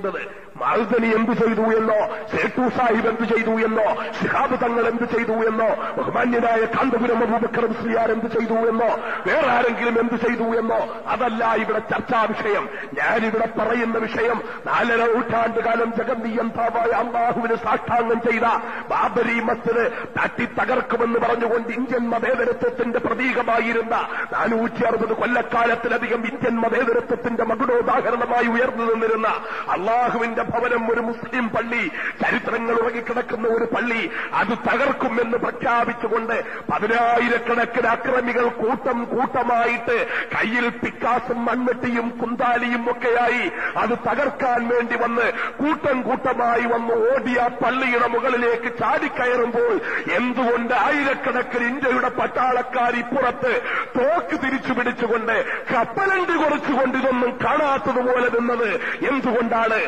possibility. മാൽദനി എന്ത് ചെയ്തു എന്നോ സേട്ടു സാഹിബ് എന്ത് ചെയ്തു എന്നോ സിഹാബ് തങ്ങൾ എന്ത് ചെയ്തു എന്നോ ബഹുമാന്യനായ കാന്തപുരം അബൂബക്കർ മുസ്ലിയാർ എന്ത് ചെയ്തു എന്നോ വേറെ ആരെങ്കിലും എന്ത് ചെയ്തു എന്നോ അതല്ല ഇവിടെ ചർച്ചാ വിഷയം. ഞാനിവിടെ പറയുന്ന വിഷയം നാലര നൂറ്റാണ്ട് കാലം ജഗന്നിയന്താവായ അള്ളാഹുവിന് സാഷ്ടാംഗം ചെയ്ത ബാബരി മസ്ജിദ് തട്ടി തകർക്കുമെന്ന് പറഞ്ഞുകൊണ്ട് ഇന്ത്യൻ മതേതരത്വത്തിന്റെ പ്രതീകമായിരുന്ന നാനൂറ്റി അറുപത് കൊല്ലക്കാലത്തിലധികം ഇന്ത്യൻ മതേതരത്വത്തിന്റെ മകുടോദാഹരണമായി ഉയർന്നു നിന്നിരുന്ന അള്ളാഹുവിന്റെ ഭവനം ഒരു മുസ്ലിം പള്ളി. ചരിത്രങ്ങൾ ഉറങ്ങിക്കിടക്കുന്ന ഒരു പള്ളി. അത് തകർക്കുമെന്ന് പ്രഖ്യാപിച്ചുകൊണ്ട് പതിനായിരക്കണക്കിന് അക്രമികൾ കൂട്ടം കൂട്ടമായിട്ട് കയ്യിൽ പിക്കാസും മൺവെട്ടിയും കുന്താലിയും ഒക്കെയായി അത് തകർക്കാൻ വേണ്ടി വന്ന് കൂട്ടം കൂട്ടമായി വന്ന് ഓടിയ പള്ളിയുടെ മുകളിലേക്ക് ചാടിക്കയറുമ്പോൾ എന്തുകൊണ്ട് ആയിരക്കണക്കിന് ഇന്ത്യയുടെ പട്ടാളക്കാർ ഇപ്പുറത്ത് തോക്ക് തിരിച്ചു പിടിച്ചുകൊണ്ട് കപ്പലണ്ടി കുറച്ചുകൊണ്ട് ഇതൊന്നും കാണാത്തതുപോലെ നിന്നത്? എന്തുകൊണ്ടാണ്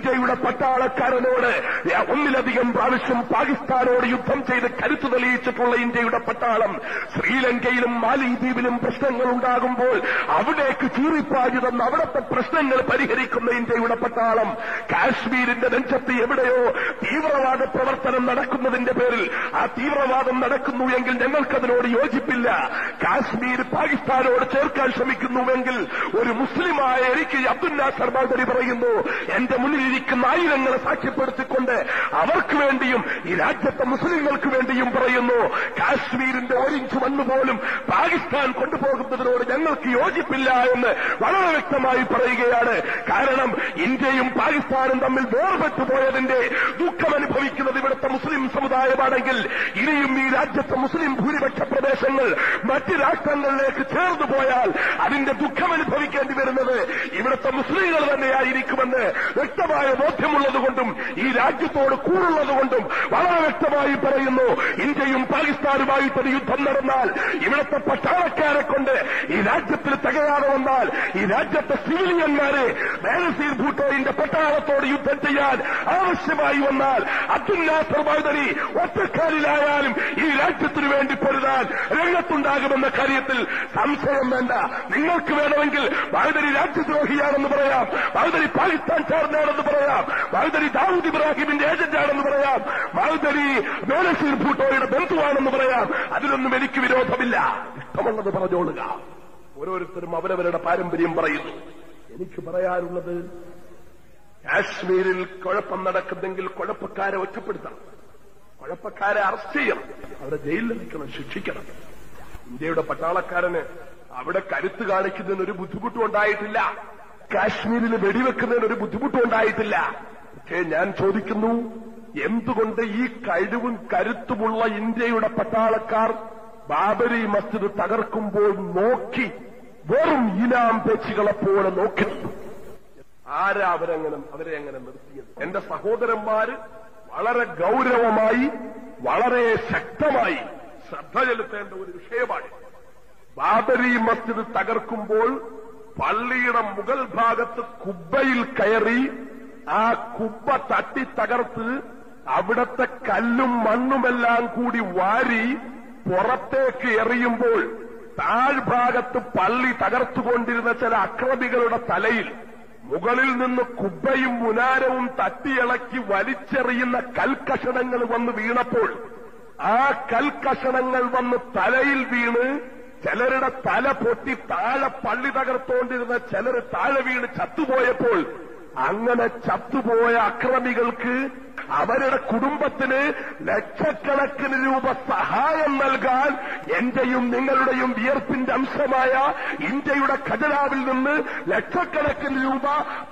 ഇന്ത്യയുടെ പട്ടാളക്കാരനോട് ഒന്നിലധികം പ്രാവശ്യം പാകിസ്ഥാനോട് യുദ്ധം ചെയ്ത് കരുത്തു തെളിയിച്ചിട്ടുള്ള ഇന്ത്യയുടെ പട്ടാളം ശ്രീലങ്കയിലും മാലിദ്വീപിലും പ്രശ്നങ്ങൾ ഉണ്ടാകുമ്പോൾ അവിടേക്ക് ചീറിപ്പാഞ്ഞു തന്ന അവിടത്തെ പ്രശ്നങ്ങൾ പരിഹരിക്കുന്ന ഇന്ത്യയുടെ പട്ടാളം കാശ്മീരിന്റെ നെഞ്ചത്ത് എവിടെയോ തീവ്രവാദ പ്രവർത്തനം നടക്കുന്നതിന്റെ പേരിൽ ആ തീവ്രവാദം നടക്കുന്നു എങ്കിൽ ഞങ്ങൾക്കതിനോട് യോജിപ്പില്ല. കാശ്മീർ പാകിസ്ഥാനോട് ചേർക്കാൻ ശ്രമിക്കുന്നുവെങ്കിൽ ഒരു മുസ്ലിമായ എനിക്ക് അബ്ദുൽ നാസർ ബാദരി പറയുന്നു എന്റെ മുന്നിലിരിക്കുന്ന ആയിരങ്ങളെ സാക്ഷ്യപ്പെടുത്തിക്കൊണ്ട് അവർക്ക് വേണ്ടിയും ഈ രാജ്യത്തെ മുസ്ലിങ്ങൾക്ക് വേണ്ടിയും പറയുന്നു. കാശ്മീരിന്റെ ഒരിഞ്ച് മണ്ണ് പോലും പാകിസ്ഥാൻ കൊണ്ടുപോകുന്നതിനോട് ഞങ്ങൾക്ക് യോജിപ്പില്ല എന്ന് വളരെ വ്യക്തമായി പറയുകയാണ്. കാരണം ഇന്ത്യയും പാകിസ്ഥാനും തമ്മിൽ വേർപെട്ടു പോയതിന്റെ ദുഃഖം അനുഭവിക്കുന്നത് ഇവിടുത്തെ മുസ്ലിം സമുദായമാണെങ്കിൽ ഇനിയും ഈ രാജ്യത്തെ മുസ്ലിം ഭൂരിപക്ഷ പ്രദേശങ്ങൾ മറ്റ് രാഷ്ട്രങ്ങളിലേക്ക് ചേർന്നു പോയാൽ അതിന്റെ ദുഃഖം അനുഭവിക്കേണ്ടി വരുന്നത് ഇവിടുത്തെ മുസ്ലിങ്ങൾ തന്നെയായിരിക്കുമെന്ന് വ്യക്തമായ ബോധ്യമുള്ളതുകൊണ്ടും ഈ രാജ്യത്തോട് കൂറുള്ളതുകൊണ്ടും വളരെ വ്യക്തമായി പറയുന്നു ഇന്ത്യയും പാകിസ്ഥാനുമായിട്ടൊരു യുദ്ധം നടന്നാൽ ഇവിടുത്തെ പട്ടാളക്കാരെ കൊണ്ട് ഈ രാജ്യത്തിൽ തികയാതെ വന്നാൽ ഈ രാജ്യത്തെ സിവിലിയന്മാരെ ബാലസീർ ഭൂട്ടോയിന്റെ പട്ടാളത്തോട് യുദ്ധം ചെയ്യാൻ ആവശ്യമായി വന്നാൽ അബ്ദുല്ലാസർ മൈദരി ഒറ്റക്കാലിലായാലും ഈ രാജ്യത്തിനു വേണ്ടി പൊരുതാൻ രംഗത്തുണ്ടാകുമെന്ന കാര്യത്തിൽ സംശയം വേണ്ട. നിങ്ങൾക്ക് വേണമെങ്കിൽ മൈദരി രാജ്യദ്രോഹിയാണെന്ന് പറയാം. മൈദരി പാകിസ്ഥാൻ ചേർന്നാണെന്ന് പറയാം. മൈദരി ദാവൂദ് ഇബ്രാഹിമിന്റെ ഏജന്റാണെന്ന് പറയാം. മൈദരി ബേനസീർ ഭൂട്ടോയുടെ ബന്ധുവാണെന്ന് പറയാം. അതിലൊന്നും എനിക്ക് വിരോധമില്ല. ഇഷ്ടമുള്ളത് പറഞ്ഞോളുക. ഓരോരുത്തരും അവരവരുടെ പാരമ്പര്യം പറയുന്നു. എനിക്ക് പറയാനുള്ളത് കാശ്മീരിൽ കുഴപ്പം നടക്കുന്നെങ്കിൽ കുഴപ്പക്കാരെ ഒറ്റപ്പെടുത്തണം. കുഴപ്പക്കാരെ അറസ്റ്റ് ചെയ്യണം. അവരെ ജയിലിൽ നിൽക്കണം ശിക്ഷിക്കണം. ഇന്ത്യയുടെ പട്ടാളക്കാരന് അവിടെ കരുത്ത് കാണിക്കുന്നതിന് ഒരു ബുദ്ധിമുട്ടും ഉണ്ടായിട്ടില്ല. കാശ്മീരിൽ വെടിവെക്കുന്നതിന് ഒരു ബുദ്ധിമുട്ടും ഉണ്ടായിട്ടില്ല പക്ഷേ ഞാൻ ചോദിക്കുന്നു എന്തുകൊണ്ട് ഈ കഴിവും കരുത്തുമുള്ള ഇന്ത്യയുടെ പട്ടാളക്കാർ ബാബരി മസ്ജിദ് തകർക്കുമ്പോൾ നോക്കി വെറും ഇനാം പേച്ചുകളെ പോലെ നോക്കി? ആരാ അവരെങ്ങനെ അവരെ എങ്ങനെ നിർത്തിയത്? എന്റെ സഹോദരന്മാര് വളരെ ഗൗരവമായി വളരെ ശക്തമായി ശ്രദ്ധ ചെലുത്തേണ്ട ഒരു വിഷയമാണ് ബാബരി മസ്ജിദ് തകർക്കുമ്പോൾ പള്ളിയുടെ മുകൾ ഭാഗത്ത് കുബ്ബയിൽ കയറി ആ കുബ്ബ തട്ടി തകർത്ത് അവിടത്തെ കല്ലും മണ്ണുമെല്ലാം കൂടി വാരി പുറത്തേക്ക് എറിയുമ്പോൾ താഴ്ഭാഗത്ത് പള്ളി തകർത്തുകൊണ്ടിരുന്ന ചില അക്രമികളുടെ തലയിൽ മുകളിൽ നിന്ന് കുബ്ബയും മുനാരവും തട്ടിയിളക്കി വലിച്ചെറിയുന്ന കൽക്കഷണങ്ങൾ വന്ന് വീണപ്പോൾ ആ കൽക്കഷണങ്ങൾ വന്ന് തലയിൽ വീണ് ചിലരുടെ തല പൊട്ടി താഴെ പള്ളി തകർത്തോണ്ടിരുന്ന ചിലർ താഴെ വീണ് ചത്തുപോയപ്പോൾ അങ്ങനെ ചത്തുപോയ അക്രമികൾക്ക് അവരുടെ കുടുംബത്തിന് ലക്ഷക്കണക്കിന് രൂപ സഹായം നൽകാൻ എന്റെയും നിങ്ങളുടെയും വിയർപ്പിന്റെ അംശമായ ഇന്ത്യയുടെ ഖജനാവിൽ നിന്ന് ലക്ഷക്കണക്കിന് രൂപ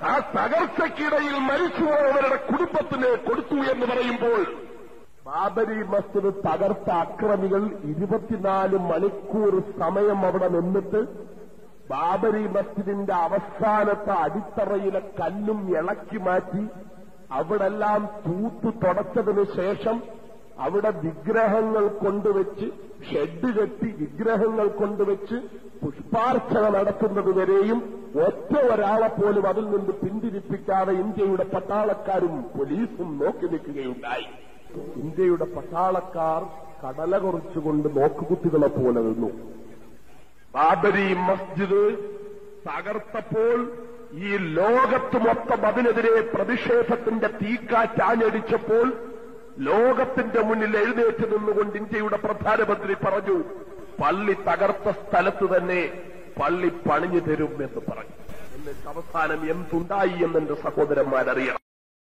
ആ തകർച്ചയ്ക്കിടയിൽ മരിച്ചുപോയവരുടെ കുടുംബത്തിന് കൊടുത്തു എന്ന് പറയുമ്പോൾ ബാബരി മസ്ജിദ് തകർത്ത അക്രമികൾ ഇരുപത്തിനാല് മണിക്കൂർ സമയം അവിടെ നിന്നിട്ട് ബാബരി മസ്ജിദിന്റെ അവസാനത്തെ അടിത്തറയിലെ കല്ലും ഇളക്കി മാറ്റി അവിടെല്ലാം തൂത്തു തുടച്ചതിനു ശേഷം അവിടെ വിഗ്രഹങ്ങൾ കൊണ്ടുവച്ച് ഷെഡ് കെട്ടി വിഗ്രഹങ്ങൾ കൊണ്ടുവച്ച് പുഷ്പാർച്ചന നടത്തുന്നതുവരെയും ഒറ്റ ഒരാളെ പോലും അതിൽ നിന്ന് പിന്തിരിപ്പിക്കാതെ ഇന്ത്യയുടെ പട്ടാളക്കാരും പോലീസും നോക്കി നിൽക്കുകയുണ്ടായി. ഇന്ത്യയുടെ പട്ടാളക്കാർ കടല കുറച്ചുകൊണ്ട് നോക്കുകുത്തികളെ പോലെ നിന്നു. ബാബരി മസ്ജിദ് തകർത്തപ്പോൾ ഈ ലോകത്ത് മൊത്തം അതിനെതിരെ പ്രതിഷേധത്തിന്റെ തീക്കാറ്റാഞ്ഞടിച്ചപ്പോൾ ലോകത്തിന്റെ മുന്നിൽ എഴുന്നേറ്റ് നിന്നുകൊണ്ട് ഇന്ത്യയുടെ പ്രധാനമന്ത്രി പറഞ്ഞു പള്ളി തകർത്ത സ്ഥലത്ത് തന്നെ പള്ളി പണിഞ്ഞു തരും എന്ന് പറഞ്ഞു. എന്നിട്ട് അവസാനം എന്തുണ്ടായി എന്നെന്റെ സഹോദരന്മാരറിയണം